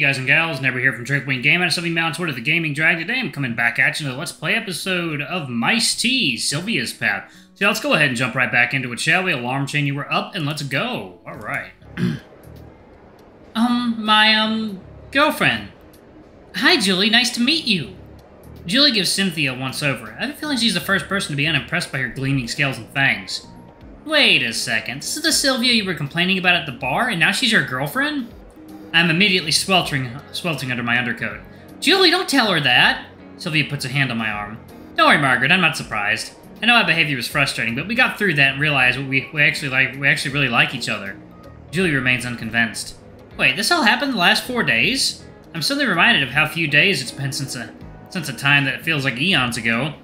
Guys and gals, Never here from Drake Game, and Sylvie Mountain Twitter, the Gaming Drag. Today I'm coming back at you with Let's Play episode of Mice Tea, Sylvia's Path. So let's go ahead and jump right back into it, shall we? Alarm chain, you were up, and let's go. Alright. um, my, um, girlfriend. Hi, Julie, nice to meet you. Julie gives Cynthia once over. I have a feeling she's the first person to be unimpressed by her gleaming scales and fangs. Wait a second, this is the Sylvia you were complaining about at the bar, and now she's your girlfriend? I'm immediately sweltering, sweltering under my undercoat. Julie, don't tell her that! Sylvia puts a hand on my arm. Don't worry, Margaret, I'm not surprised. I know my behavior was frustrating, but we got through that and realized we, we actually like we actually really like each other. Julie remains unconvinced. Wait, this all happened in the last four days? I'm suddenly reminded of how few days it's been since a since a time that feels like eons ago.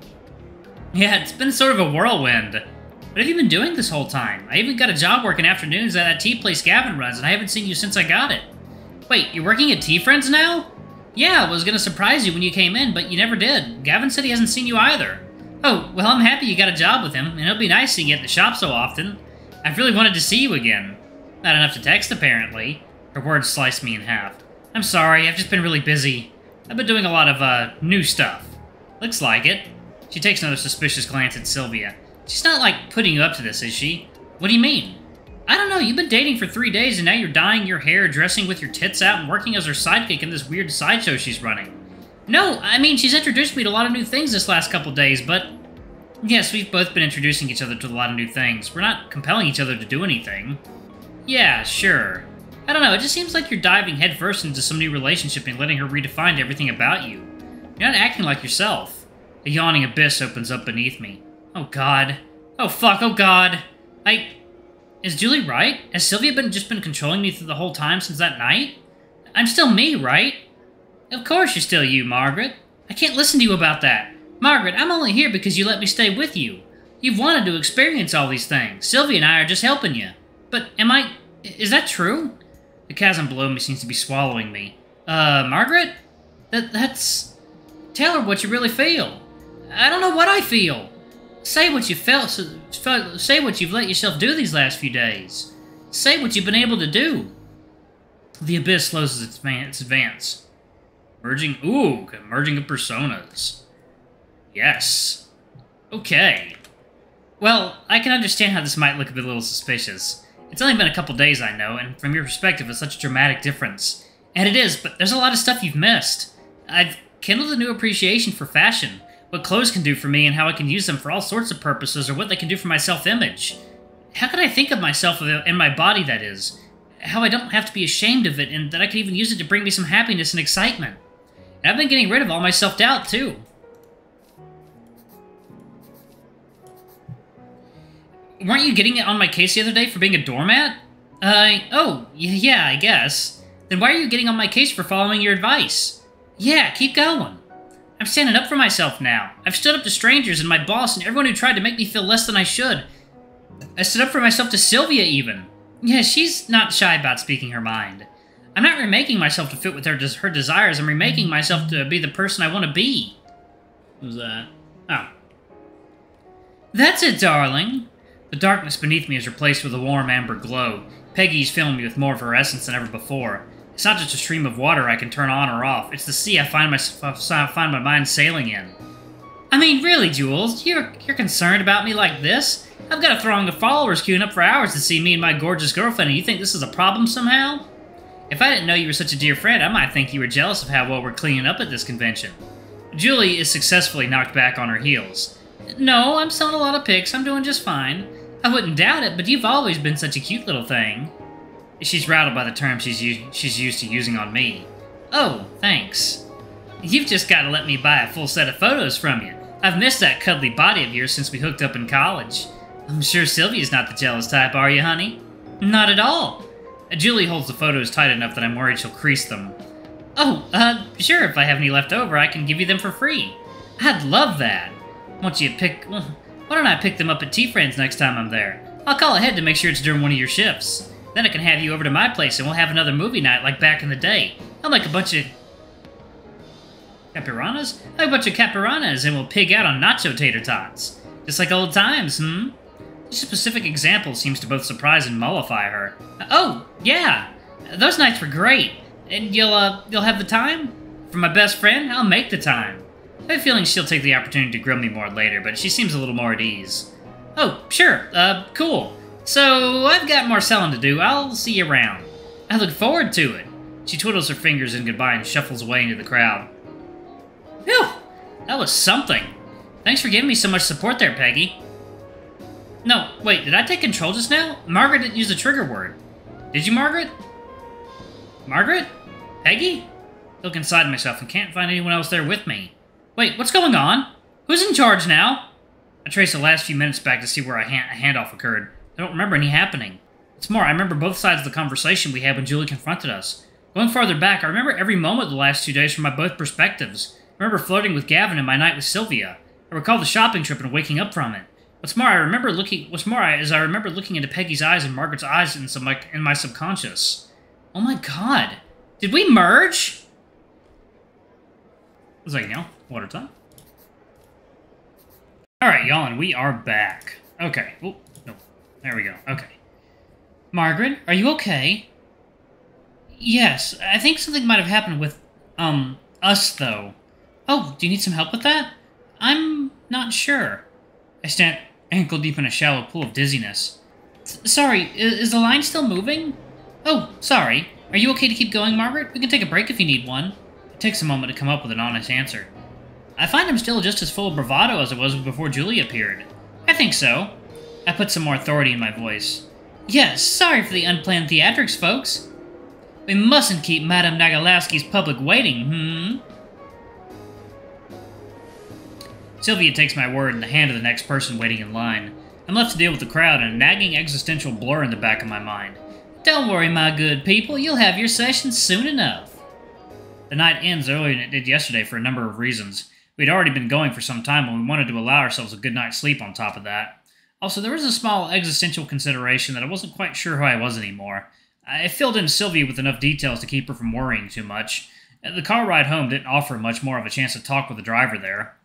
Yeah, it's been sort of a whirlwind. What have you been doing this whole time? I even got a job working afternoons at that tea place Gavin runs, and I haven't seen you since I got it. Wait, you're working at Tea Friends now? Yeah, I was gonna surprise you when you came in, but you never did. Gavin said he hasn't seen you either. Oh, well, I'm happy you got a job with him, and it'll be nice seeing you at the shop so often. I've really wanted to see you again. Not enough to text, apparently. Her words sliced me in half. I'm sorry, I've just been really busy. I've been doing a lot of, uh, new stuff. Looks like it. She takes another suspicious glance at Sylvia. She's not, like, putting you up to this, is she? What do you mean? I don't know, you've been dating for three days and now you're dyeing your hair, dressing with your tits out, and working as her sidekick in this weird sideshow she's running. No, I mean, she's introduced me to a lot of new things this last couple days, but... Yes, we've both been introducing each other to a lot of new things. We're not compelling each other to do anything. Yeah, sure. I don't know, it just seems like you're diving headfirst into some new relationship and letting her redefine everything about you. You're not acting like yourself. A yawning abyss opens up beneath me. Oh god. Oh fuck, oh god. I... Is Julie right? Has Sylvia been just been controlling me through the whole time since that night? I'm still me, right? Of course you're still you, Margaret. I can't listen to you about that. Margaret, I'm only here because you let me stay with you. You've wanted to experience all these things. Sylvia and I are just helping you. But am I... Is that true? The chasm below me seems to be swallowing me. Uh, Margaret? That, that's... Tell her what you really feel. I don't know what I feel. Say what you felt. Say what you've let yourself do these last few days. Say what you've been able to do. The abyss slows its advance. Merging. Ooh, merging of personas. Yes. Okay. Well, I can understand how this might look a bit a little suspicious. It's only been a couple days, I know, and from your perspective, it's such a dramatic difference. And it is, but there's a lot of stuff you've missed. I've kindled a new appreciation for fashion what clothes can do for me and how I can use them for all sorts of purposes or what they can do for my self-image. How can I think of myself in my body, that is? How I don't have to be ashamed of it and that I can even use it to bring me some happiness and excitement. And I've been getting rid of all my self-doubt, too. Weren't you getting it on my case the other day for being a doormat? Uh, oh, yeah, I guess. Then why are you getting on my case for following your advice? Yeah, keep going. I'm standing up for myself now. I've stood up to strangers and my boss and everyone who tried to make me feel less than I should. I stood up for myself to Sylvia, even. Yeah, she's not shy about speaking her mind. I'm not remaking myself to fit with her, her desires. I'm remaking myself to be the person I want to be. Who's that? Oh. That's it, darling. The darkness beneath me is replaced with a warm amber glow. Peggy's filling me with more of her essence than ever before. It's not just a stream of water I can turn on or off. It's the sea I find my uh, find my mind sailing in. I mean, really, Jules, you're you're concerned about me like this? I've got a throng of followers queuing up for hours to see me and my gorgeous girlfriend, and you think this is a problem somehow? If I didn't know you were such a dear friend, I might think you were jealous of how well we're cleaning up at this convention. Julie is successfully knocked back on her heels. No, I'm selling a lot of pics. I'm doing just fine. I wouldn't doubt it, but you've always been such a cute little thing. She's rattled by the term she's, she's used to using on me. Oh, thanks. You've just got to let me buy a full set of photos from you. I've missed that cuddly body of yours since we hooked up in college. I'm sure Sylvia's not the jealous type, are you, honey? Not at all. Julie holds the photos tight enough that I'm worried she'll crease them. Oh, uh, sure, if I have any left over, I can give you them for free. I'd love that. Won't you pick... Why don't I pick them up at Tea Friends next time I'm there? I'll call ahead to make sure it's during one of your shifts. Then I can have you over to my place and we'll have another movie night like back in the day. I'll make a bunch of... Capiranas? I Like a bunch of capiranas and we'll pig out on nacho tater tots. Just like old times, hmm? This specific example seems to both surprise and mollify her. Oh, yeah! Those nights were great. And you'll, uh, you'll have the time? For my best friend, I'll make the time. I have a feeling she'll take the opportunity to grill me more later, but she seems a little more at ease. Oh, sure, uh, cool. So, I've got more selling to do. I'll see you around. I look forward to it. She twiddles her fingers in goodbye and shuffles away into the crowd. Phew! That was something. Thanks for giving me so much support there, Peggy. No, wait, did I take control just now? Margaret didn't use the trigger word. Did you, Margaret? Margaret? Peggy? Look inside myself and can't find anyone else there with me. Wait, what's going on? Who's in charge now? I trace the last few minutes back to see where a, hand a handoff occurred. I don't remember any happening. It's more, I remember both sides of the conversation we had when Julie confronted us. Going farther back, I remember every moment of the last two days from my both perspectives. I remember flirting with Gavin and my night with Sylvia. I recall the shopping trip and waking up from it. What's more, I remember looking. What's more, is I remember looking into Peggy's eyes and Margaret's eyes in some like in my subconscious. Oh my god, did we merge? It's like you know, water time. All right, y'all, and we are back. Okay. No, there we go. Okay. Margaret, are you okay? Yes, I think something might have happened with um us though. Oh, do you need some help with that? I'm not sure. I stand ankle deep in a shallow pool of dizziness. sorry, is the line still moving? Oh, sorry. Are you okay to keep going, Margaret? We can take a break if you need one. It takes a moment to come up with an honest answer. I find I'm still just as full of bravado as I was before Julie appeared. I think so. I put some more authority in my voice. Yes, sorry for the unplanned theatrics, folks. We mustn't keep Madame Nagalowski's public waiting, hmm? Sylvia takes my word in the hand of the next person waiting in line. I'm left to deal with the crowd and a nagging existential blur in the back of my mind. Don't worry, my good people, you'll have your session soon enough. The night ends earlier than it did yesterday for a number of reasons. We'd already been going for some time and we wanted to allow ourselves a good night's sleep on top of that. Also, there was a small existential consideration that I wasn't quite sure who I was anymore. I filled in Sylvia with enough details to keep her from worrying too much. The car ride home didn't offer much more of a chance to talk with the driver there.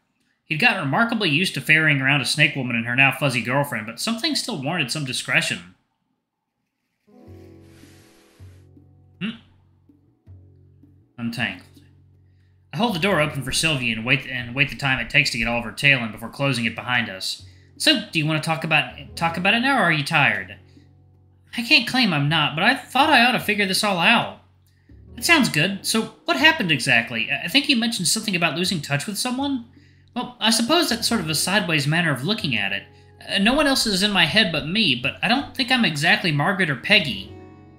He'd gotten remarkably used to ferrying around a snake woman and her now fuzzy girlfriend, but something still warranted some discretion. Hmm. Untangled. I hold the door open for Sylvia and wait and wait the time it takes to get all of her tail in before closing it behind us. So, do you want to talk about talk about it now, or are you tired? I can't claim I'm not, but I thought I ought to figure this all out. That sounds good. So, what happened exactly? I think you mentioned something about losing touch with someone. Well, I suppose that's sort of a sideways manner of looking at it. Uh, no one else is in my head but me, but I don't think I'm exactly Margaret or Peggy.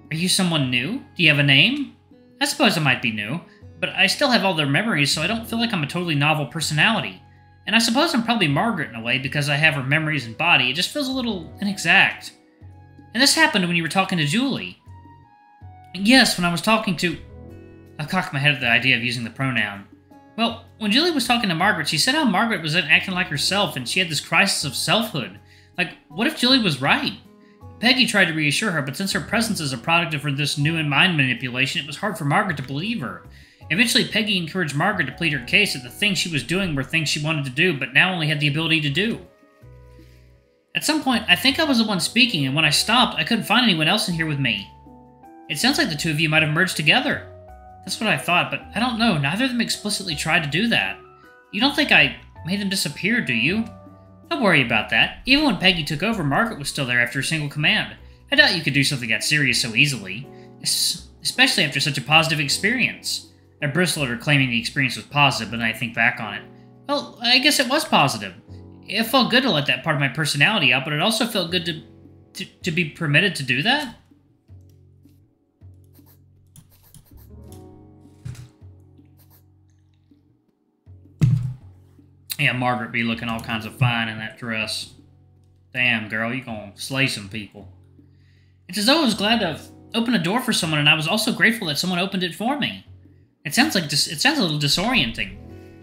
Are you someone new? Do you have a name? I suppose I might be new, but I still have all their memories, so I don't feel like I'm a totally novel personality. And I suppose I'm probably Margaret in a way because I have her memories and body. It just feels a little inexact. And this happened when you were talking to Julie. Yes, when I was talking to. I cocked my head at the idea of using the pronoun. Well, when Julie was talking to Margaret, she said how Margaret was acting like herself and she had this crisis of selfhood. Like, what if Julie was right? Peggy tried to reassure her, but since her presence is a product of her this new and mind manipulation, it was hard for Margaret to believe her. Eventually, Peggy encouraged Margaret to plead her case that the things she was doing were things she wanted to do, but now only had the ability to do. At some point, I think I was the one speaking, and when I stopped, I couldn't find anyone else in here with me. It sounds like the two of you might have merged together. That's what I thought, but I don't know. Neither of them explicitly tried to do that. You don't think I made them disappear, do you? Don't worry about that. Even when Peggy took over, Margaret was still there after a single command. I doubt you could do something that serious so easily, especially after such a positive experience. At her claiming the experience was positive, but then I think back on it. Well, I guess it was positive. It felt good to let that part of my personality out, but it also felt good to, to, to be permitted to do that. Yeah, Margaret be looking all kinds of fine in that dress. Damn, girl, you gonna slay some people. It's as though I was glad to open a door for someone, and I was also grateful that someone opened it for me. It sounds like dis- it sounds a little disorienting.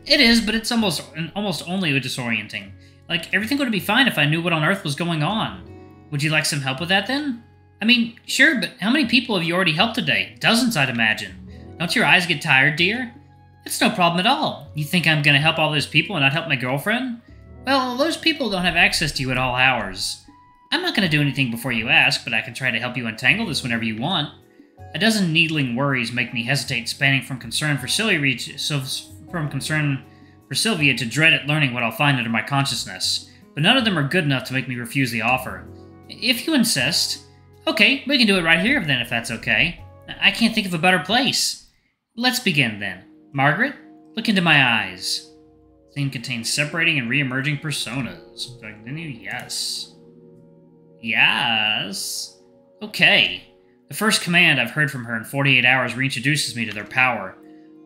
It is, but it's almost almost only a disorienting. Like everything would be fine if I knew what on earth was going on. Would you like some help with that then? I mean, sure, but how many people have you already helped today? Dozens, I'd imagine. Don't your eyes get tired, dear? It's no problem at all. You think I'm gonna help all those people and not help my girlfriend? Well, those people don't have access to you at all hours. I'm not gonna do anything before you ask, but I can try to help you untangle this whenever you want. A dozen needling worries make me hesitate, spanning from concern for Sylvia, so from concern for Sylvia to dread at learning what I'll find under my consciousness. But none of them are good enough to make me refuse the offer. If you insist. Okay, we can do it right here then, if that's okay. I can't think of a better place. Let's begin then. Margaret, look into my eyes. Scene contains separating and re-emerging personas. Yes. Yes. Okay. The first command I've heard from her in 48 hours reintroduces me to their power.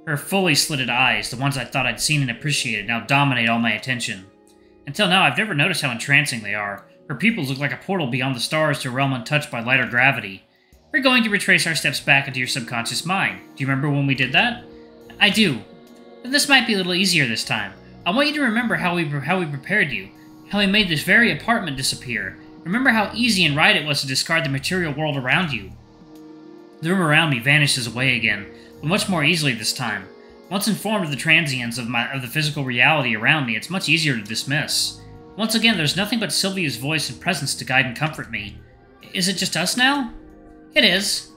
Her fully slitted eyes, the ones I thought I'd seen and appreciated, now dominate all my attention. Until now, I've never noticed how entrancing they are. Her pupils look like a portal beyond the stars to a realm untouched by lighter gravity. We're going to retrace our steps back into your subconscious mind. Do you remember when we did that? I do. But this might be a little easier this time. I want you to remember how we how we prepared you, how we made this very apartment disappear. Remember how easy and right it was to discard the material world around you. The room around me vanishes away again, but much more easily this time. Once informed of the transience of my of the physical reality around me, it's much easier to dismiss. Once again, there's nothing but Sylvia's voice and presence to guide and comfort me. Is it just us now? It is.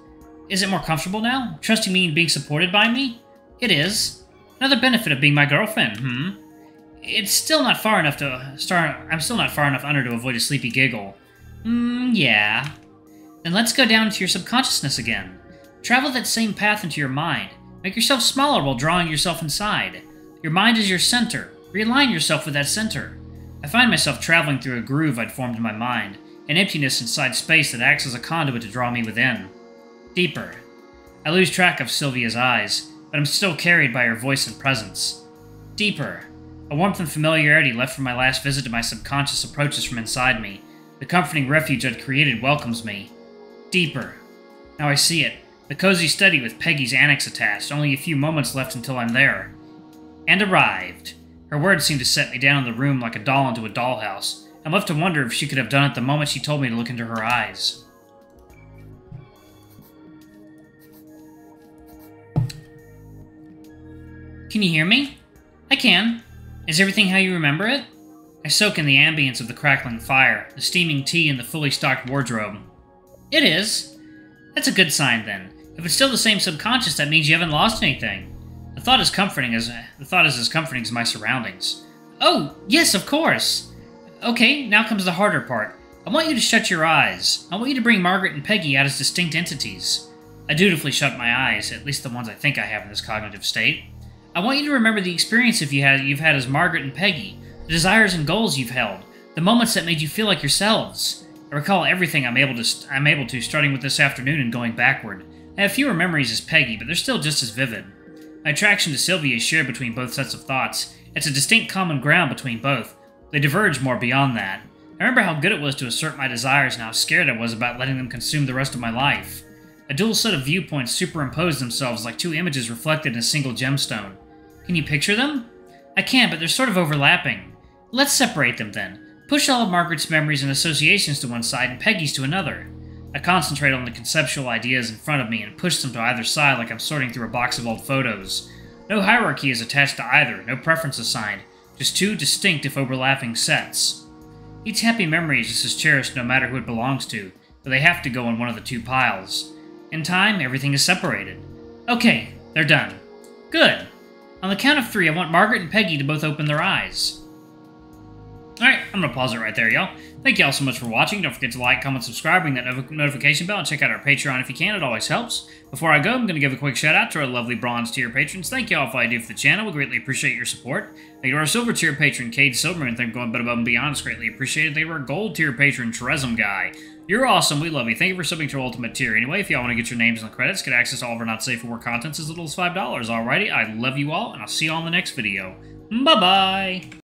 Is it more comfortable now? Trusting me and being supported by me? It is. Another benefit of being my girlfriend, hmm? It's still not far enough to start. I'm still not far enough under to avoid a sleepy giggle. Hmm, yeah. Then let's go down to your subconsciousness again. Travel that same path into your mind. Make yourself smaller while drawing yourself inside. Your mind is your center. Realign yourself with that center. I find myself traveling through a groove I'd formed in my mind, an emptiness inside space that acts as a conduit to draw me within. Deeper. I lose track of Sylvia's eyes, but I'm still carried by her voice and presence. Deeper. A warmth and familiarity left from my last visit to my subconscious approaches from inside me. The comforting refuge I'd created welcomes me. Deeper. Now I see it. The cozy study with Peggy's annex attached, only a few moments left until I'm there. And arrived. Her words seemed to set me down in the room like a doll into a dollhouse. I'm left to wonder if she could have done it the moment she told me to look into her eyes. Can you hear me? I can. Is everything how you remember it? I soak in the ambience of the crackling fire, the steaming tea, and the fully stocked wardrobe. It is. That's a good sign, then. If it's still the same subconscious, that means you haven't lost anything. The thought is comforting as the thought is as comforting as my surroundings. Oh, yes, of course. Okay, now comes the harder part. I want you to shut your eyes. I want you to bring Margaret and Peggy out as distinct entities. I dutifully shut my eyes, at least the ones I think I have in this cognitive state. I want you to remember the experience you had, you've had as Margaret and Peggy, the desires and goals you've held, the moments that made you feel like yourselves. I recall everything I'm able to I'm able to starting with this afternoon and going backward. I have fewer memories as Peggy, but they're still just as vivid. My attraction to Sylvia is shared between both sets of thoughts. It's a distinct common ground between both. They diverge more beyond that. I remember how good it was to assert my desires and how scared I was about letting them consume the rest of my life. A dual set of viewpoints superimpose themselves like two images reflected in a single gemstone. Can you picture them? I can, but they're sort of overlapping. Let's separate them then. Push all of Margaret's memories and associations to one side and Peggy's to another. I concentrate on the conceptual ideas in front of me and push them to either side like I'm sorting through a box of old photos. No hierarchy is attached to either, no preference assigned, just two distinct if overlapping sets. Each happy memory is just as cherished no matter who it belongs to, but they have to go in one of the two piles. In time, everything is separated. Okay, they're done. Good. On the count of three, I want Margaret and Peggy to both open their eyes. Alright, I'm going to pause it right there, y'all. Thank y'all so much for watching. Don't forget to like, comment, subscribe, ring that notification bell, and check out our Patreon if you can. It always helps. Before I go, I'm going to give a quick shout out to our lovely bronze tier patrons. Thank y'all all you do for the channel. We greatly appreciate your support. Thank you to our silver tier patron, Cade Silverman. Thank you for going above and beyond. It's greatly appreciated. Thank you to our gold tier patron, Trezum Guy. You're awesome. We love you. Thank you for subbing to our ultimate tier. Anyway, if y'all want to get your names in the credits, get access to all of our not safe for work contents as little as $5. Alrighty, I love you all, and I'll see you all in the next video. Bye-bye!